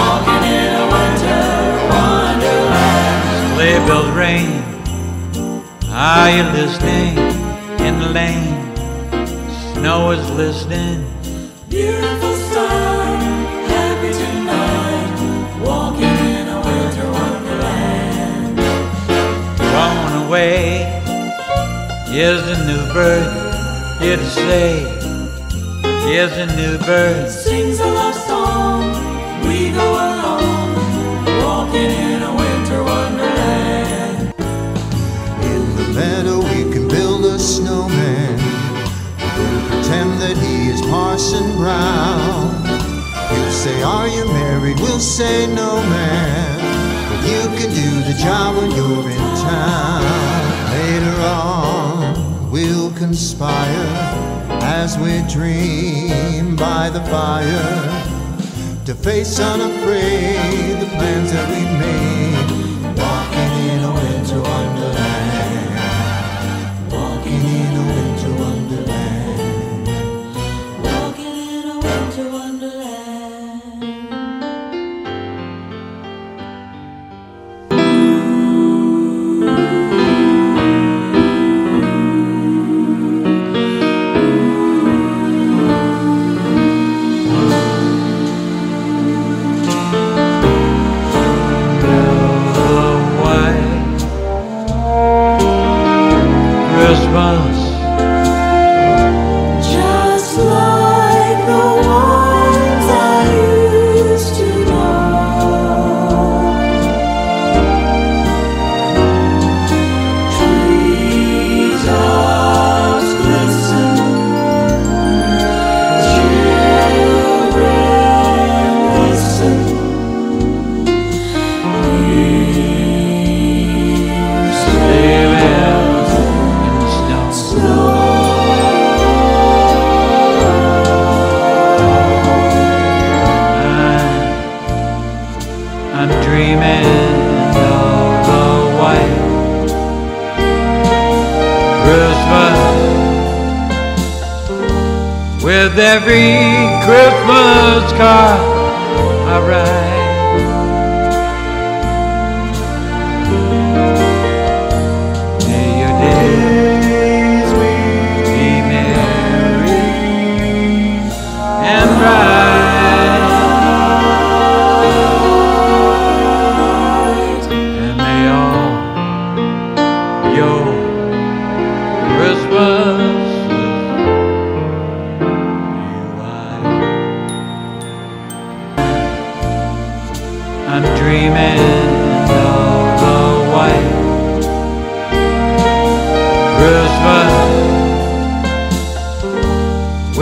Walking in a winter wonderland. Sleigh bells ring. Are you listening in the lane? Snow is listening. Beautiful star, happy tonight. Walking in a winter wonderland. Blown away is the new bird here to say. Here's a new bird. That he is Parson Brown. He'll say, Are you married? We'll say, No, man. But you can do the job when you're in town. Later on, we'll conspire as we dream by the fire to face unafraid the plans that we made. Winter wonderland. Christmas. Dreaming of a white Christmas with every Christmas card I write.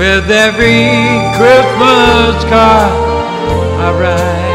With every Christmas card I write.